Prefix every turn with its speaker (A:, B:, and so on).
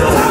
A: 아